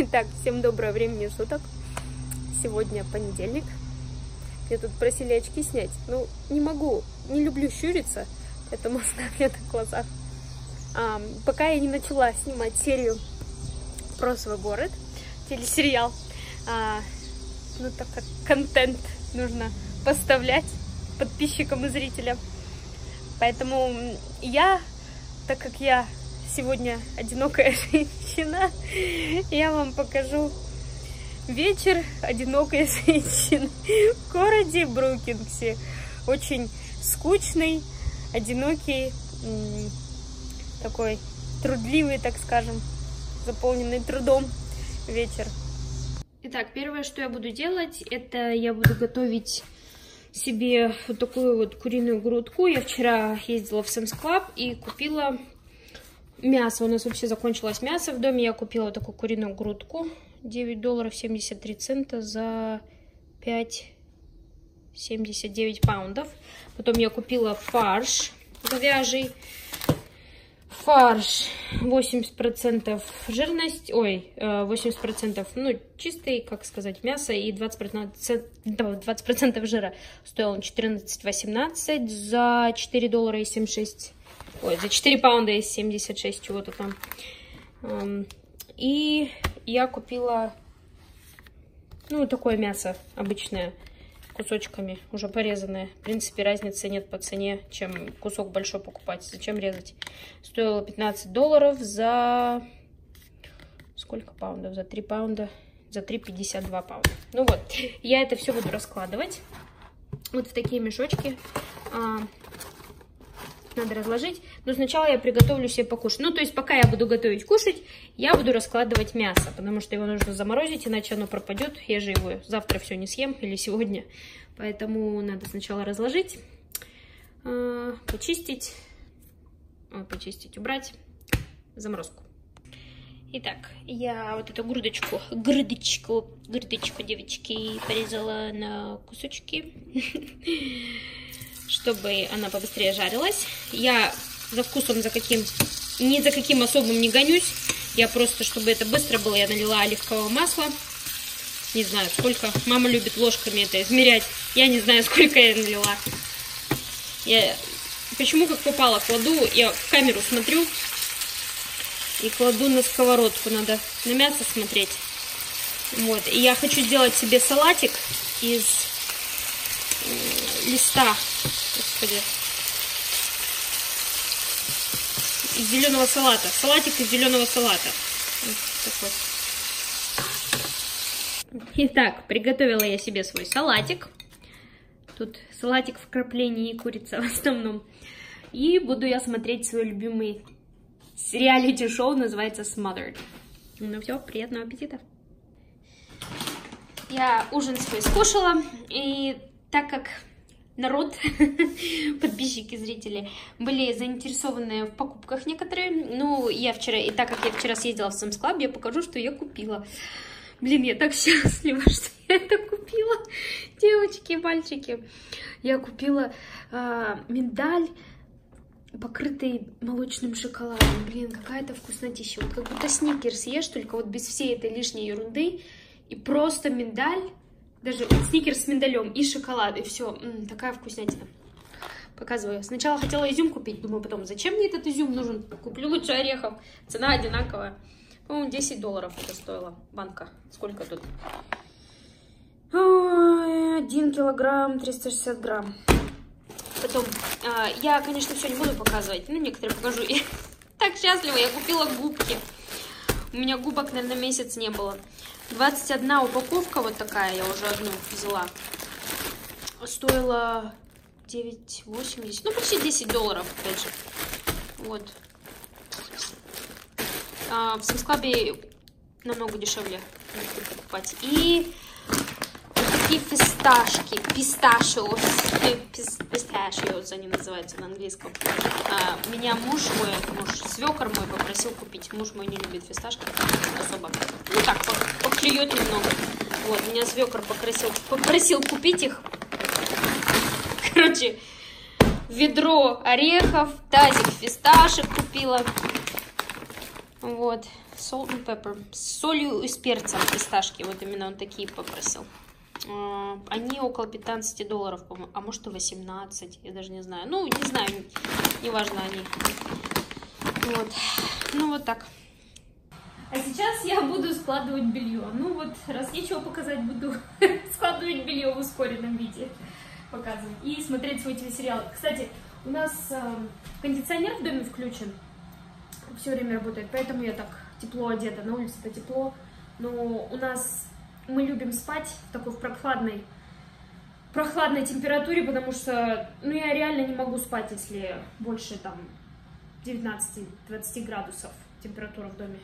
Итак, всем доброго времени суток. Сегодня понедельник. Мне тут просили очки снять. Ну, не могу, не люблю щуриться, поэтому оставлю на глазах. А, пока я не начала снимать серию про свой город, телесериал, а, ну, так как контент нужно поставлять подписчикам и зрителям. Поэтому я, так как я сегодня одинокая женщина, я вам покажу вечер одинокой женщины в городе Брукингсе. Очень скучный, одинокий, такой трудливый, так скажем, заполненный трудом вечер. Итак, первое, что я буду делать, это я буду готовить себе вот такую вот куриную грудку. Я вчера ездила в Sam's Club и купила мясо. У нас вообще закончилось мясо в доме. Я купила такую куриную грудку. 9 долларов 73 цента за 5,79 паундов. Потом я купила фарш говяжий. Фарш 80% жирность, ой, 80% ну, чистый, как сказать, мясо и 20%, 20 жира. Стоил он 14,18 за 4 доллара и 76, ой, за 4 паунда и 76 чего-то там. И я купила, ну, такое мясо обычное, кусочками, уже порезанное. В принципе, разницы нет по цене, чем кусок большой покупать. Зачем резать? Стоило 15 долларов за... Сколько паундов? За 3 паунда. За 3,52 паунда. Ну вот, я это все буду раскладывать. Вот в такие мешочки. Надо разложить. Но сначала я приготовлю себе покушать. Ну, то есть, пока я буду готовить кушать, я буду раскладывать мясо, потому что его нужно заморозить, иначе оно пропадет. Я же его завтра все не съем или сегодня. Поэтому надо сначала разложить, а, почистить, почистить, убрать, заморозку. Итак, я вот эту грудочку, грудочку, грудочку, девочки, порезала на кусочки. чтобы она побыстрее жарилась. Я за вкусом за каким, ни за каким особым не гонюсь. Я просто, чтобы это быстро было, я налила оливкового масла. Не знаю, сколько. Мама любит ложками это измерять. Я не знаю, сколько я налила. Я почему как попало кладу, я в камеру смотрю и кладу на сковородку. Надо на мясо смотреть. Вот. И я хочу сделать себе салатик из листа господи. Из зеленого салата. Салатик из зеленого салата. Итак, приготовила я себе свой салатик. Тут салатик в краплении и курица в основном. И буду я смотреть свой любимый реалити-шоу, называется Smothered. Ну все, приятного аппетита. Я ужин свой скушала, и так как народ, подписчики, зрители, были заинтересованы в покупках некоторые. Ну, я вчера, и так как я вчера съездила в Sam's Club, я покажу, что я купила. Блин, я так счастлива, что я это купила. Девочки и мальчики. Я купила э, миндаль, покрытый молочным шоколадом. Блин, какая-то вкуснотища. Вот как будто сникерс ешь, только вот без всей этой лишней ерунды. И просто миндаль даже сникерс с миндалем и шоколад, и все. М -м, такая вкуснятина. Показываю. Сначала хотела изюм купить, думаю потом, зачем мне этот изюм нужен? Куплю лучше орехов. Цена одинаковая. По-моему, 10 долларов это стоило. Банка. Сколько тут? Ой, 1 килограмм 360 грамм. Потом, а, я, конечно, все не буду показывать. Ну, некоторые покажу. Я так счастлива, я купила губки. У меня губок, наверное, месяц не было. 21 упаковка вот такая, я уже одну взяла. Стоила 9,80, ну почти 10 долларов, опять же. Вот. А, в Самсклабе намного дешевле покупать. И такие фисташки, писташиос, писташиос они называются на английском. А, меня муж мой, муж, свекор мой попросил купить. Муж мой не любит фисташки особо. Ну так, поклюет немного. Вот, меня свекор попросил, попросил купить их. Короче, ведро орехов, тазик фисташек купила. Вот, Salt and pepper. С солью и с перцем фисташки. Вот именно он такие попросил. А, они около 15 долларов, по-моему. А может и 18, я даже не знаю. Ну, не знаю, неважно они. Вот. Ну, вот так. А сейчас я буду складывать белье. Ну вот, раз нечего показать, буду складывать белье в ускоренном виде. Показывать. И смотреть свой телесериал. Кстати, у нас э, кондиционер в доме включен. Все время работает, поэтому я так тепло одета. На улице-то тепло. Но у нас мы любим спать в такой в прохладной, прохладной температуре, потому что ну, я реально не могу спать, если больше там 19-20 градусов температура в доме.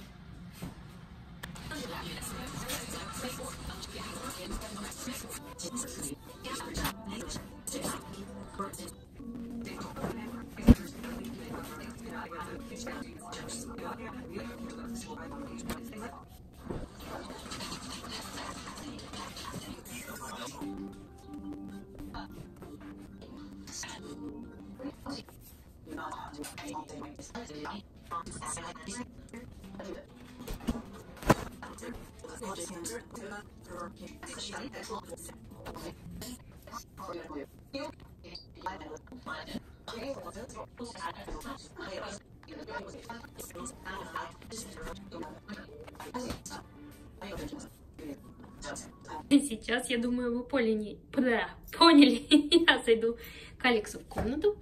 Сейчас, я думаю, вы поняли, поняли. я зайду к Алексу в комнату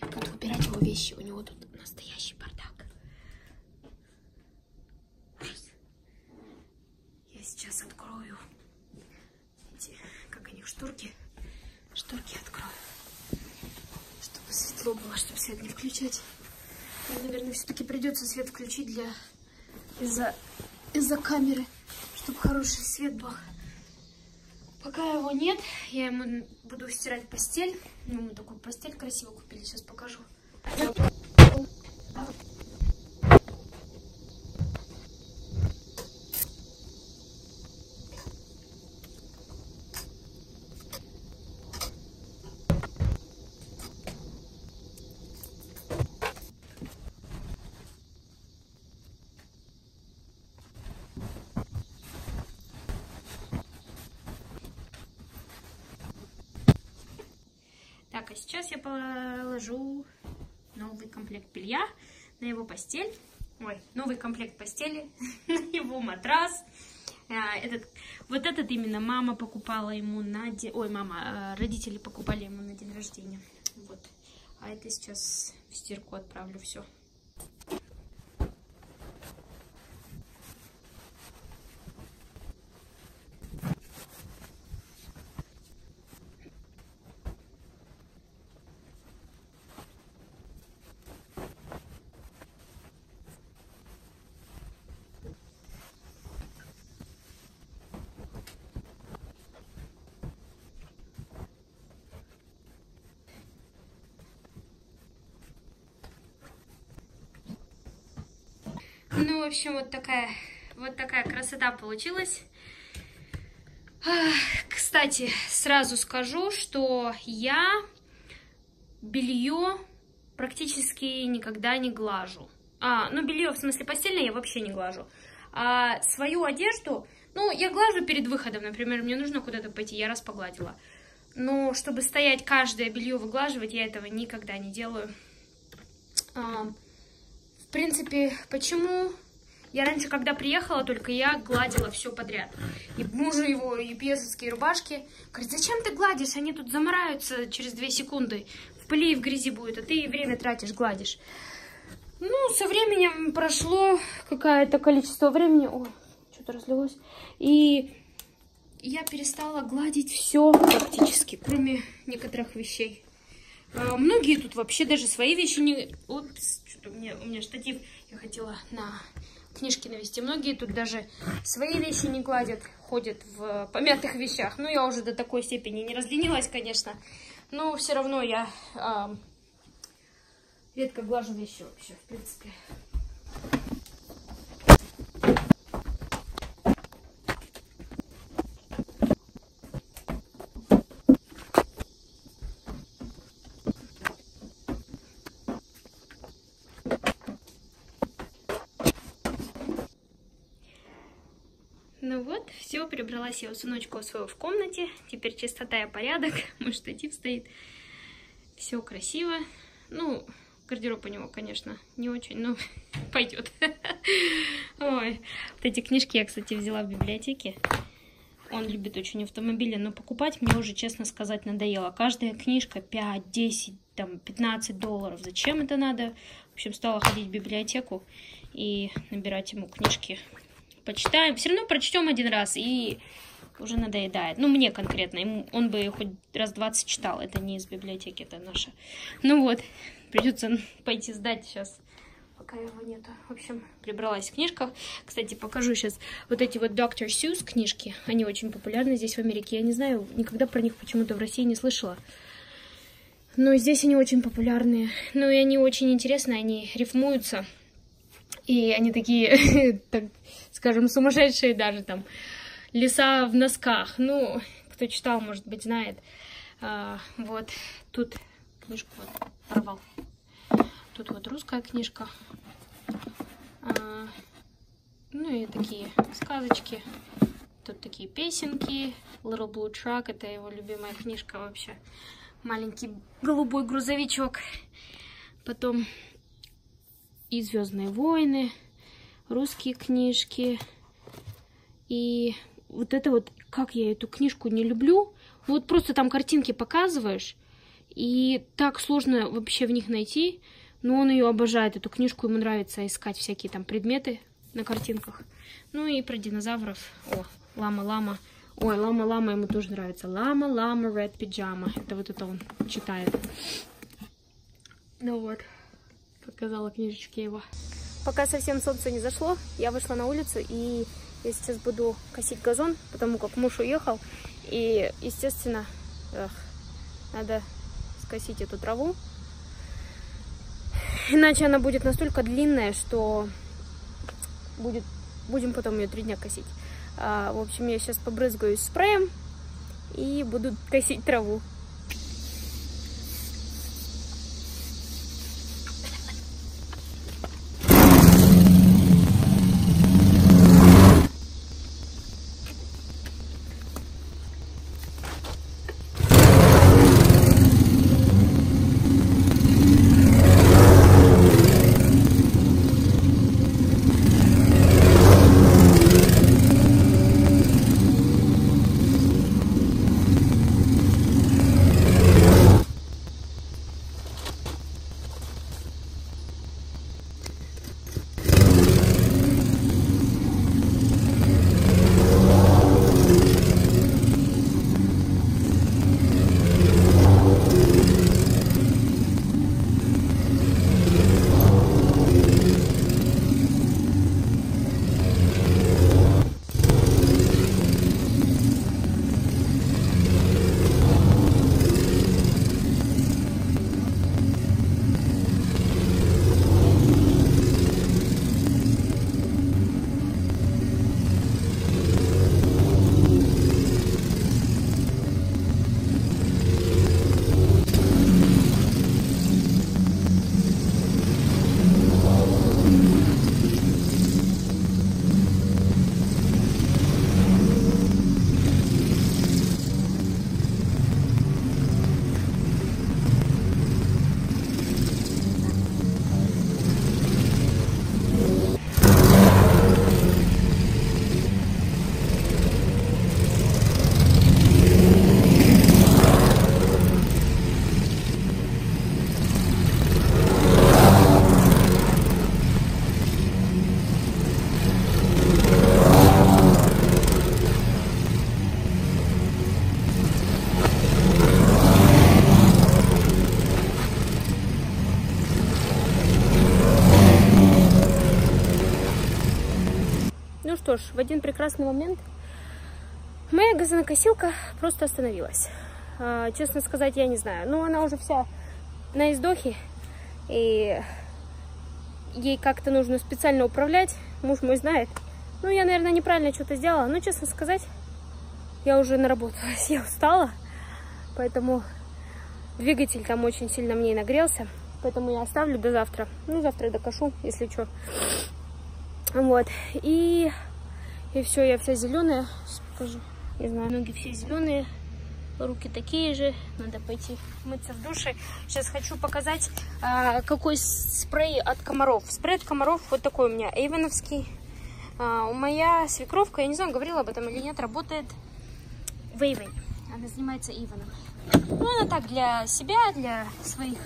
и буду убирать его вещи. У него тут настоящий бардак. Я сейчас открою эти, как они, шторки. Шторки открою, чтобы светло было, чтобы свет не включать. Мне, наверное, все-таки придется свет включить для из-за из-за камеры, чтобы хороший свет был. Пока его нет, я ему буду стирать постель. Ну, мы такую постель красиво купили, сейчас покажу. Так, сейчас я положу новый комплект белья на его постель. Ой, новый комплект постели на его матрас. А, этот, вот этот именно мама покупала ему на день... Ой, мама, а, родители покупали ему на день рождения. Вот. А это сейчас в стирку отправлю все. Ну, в общем, вот такая, вот такая красота получилась. Кстати, сразу скажу, что я белье практически никогда не глажу. А, ну, белье, в смысле постельное, я вообще не глажу. А свою одежду, ну, я глажу перед выходом, например, мне нужно куда-то пойти, я раз погладила. Но чтобы стоять каждое белье выглаживать, я этого никогда не делаю. А, принципе, почему? Я раньше, когда приехала, только я гладила все подряд. И мужу его, и пьесовские рубашки. Говорит, зачем ты гладишь? Они тут замараются через две секунды. В пыли и в грязи будет, а ты время тратишь, гладишь. Ну, со временем прошло какое-то количество времени. Ой, что-то разлилось. И я перестала гладить все практически, кроме некоторых вещей. А, многие тут вообще даже свои вещи не... Упс, что-то у меня, у меня штатив. Я хотела на книжки навести. Многие тут даже свои вещи не гладят, ходят в помятых вещах. Ну, я уже до такой степени не разленилась, конечно. Но все равно я э, редко глажу вещи вообще, в принципе. Ну вот, все, прибралась я у сыночка своего в комнате. Теперь чистота и порядок. Мой штатив стоит. Все красиво. Ну, гардероб у него, конечно, не очень, но пойдет. Ой. Вот эти книжки я, кстати, взяла в библиотеке. Он любит очень автомобили, но покупать мне уже, честно сказать, надоело. Каждая книжка 5, 10, там, 15 долларов. Зачем это надо? В общем, стала ходить в библиотеку и набирать ему книжки почитаем. Все равно прочтем один раз и уже надоедает. Ну, мне конкретно. Ему, он бы хоть раз 20 читал. Это не из библиотеки, это наша. Ну вот, придется пойти сдать сейчас пока его нету. В общем, прибралась в книжках. Кстати, покажу сейчас вот эти вот Dr. Seuss книжки. Они очень популярны здесь в Америке. Я не знаю, никогда про них почему-то в России не слышала. Но здесь они очень популярные. Ну и они очень интересные, они рифмуются. И они такие, так скажем, сумасшедшие даже там. Леса в носках. Ну, кто читал, может быть, знает. А, вот, тут книжку вот порвал. Тут вот русская книжка. А, ну и такие сказочки. Тут такие песенки. Little Blue Truck, это его любимая книжка вообще. Маленький голубой грузовичок. Потом и Звездные войны, русские книжки. И вот это вот, как я эту книжку не люблю. Вот просто там картинки показываешь, и так сложно вообще в них найти. Но он ее обожает, эту книжку, ему нравится искать всякие там предметы на картинках. Ну и про динозавров. О, лама-лама. Ой, лама-лама ему тоже нравится. Лама-лама, red pajama. Это вот это он читает. Ну вот показала книжечки его. Пока совсем солнце не зашло, я вышла на улицу и я сейчас буду косить газон, потому как муж уехал. И, естественно, эх, надо скосить эту траву. Иначе она будет настолько длинная, что будет, будем потом ее три дня косить. А, в общем, я сейчас побрызгаюсь спреем и буду косить траву. Что ж, в один прекрасный момент моя газонокосилка просто остановилась. А, честно сказать, я не знаю. Ну, она уже вся на издохе, и ей как-то нужно специально управлять. Муж мой знает. Ну, я, наверное, неправильно что-то сделала. Но, честно сказать, я уже наработалась, я устала. Поэтому двигатель там очень сильно мне нагрелся. Поэтому я оставлю до завтра. Ну, завтра докошу, если что. Вот. И И все, я вся зеленая. Покажу. Не знаю, ноги все зеленые. Руки такие же. Надо пойти мыться в душе. Сейчас хочу показать, а, какой спрей от комаров. Спрей от комаров вот такой у меня. Эйвеновский. А, моя свекровка, я не знаю, говорила об этом или нет, работает в Эйвене. Она занимается Иваном. Ну, она так для себя, для своих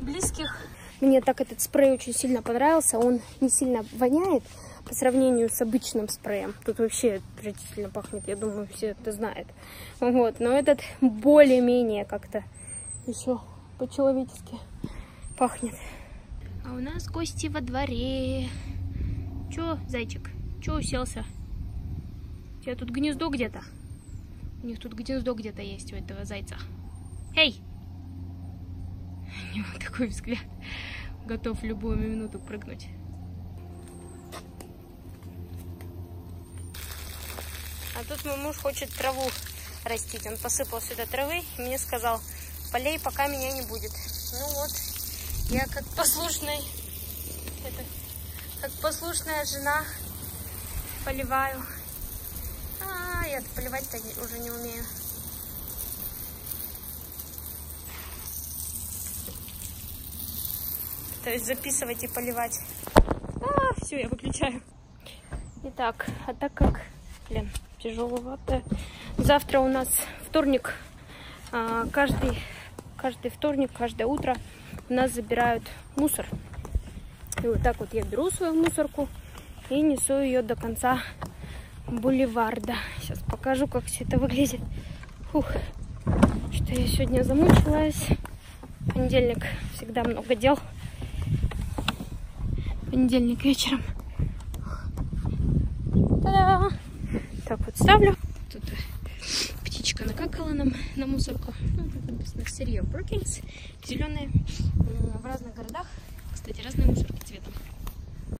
близких. Мне так этот спрей очень сильно понравился. Он не сильно воняет по сравнению с обычным спреем. Тут вообще отвратительно пахнет, я думаю, все это знают. Вот, но этот более-менее как-то еще по-человечески пахнет. А у нас гости во дворе. Че, зайчик, че уселся? У тебя тут гнездо где-то? У них тут гнездо где-то есть у этого зайца. Эй! У него такой взгляд. Готов в любую минуту прыгнуть. А тут мой муж хочет траву растить. Он посыпал сюда травы и мне сказал, полей, пока меня не будет. Ну вот, я как послушный, это, как послушная жена поливаю. А, я поливать-то уже не умею. То есть записывать и поливать. А, все, я выключаю. Итак, а так как, блин, тяжеловато. Завтра у нас вторник. А, каждый, каждый вторник, каждое утро у нас забирают мусор. И вот так вот я беру свою мусорку и несу ее до конца бульварда. Сейчас покажу, как все это выглядит. Фух, что я сегодня замучилась. Понедельник всегда много дел. Понедельник вечером. Так вот ставлю. Тут птичка накакала нам на мусорку. Ну, тут написано сырье Brookings. Зеленые в разных городах. Кстати, разная мусорка.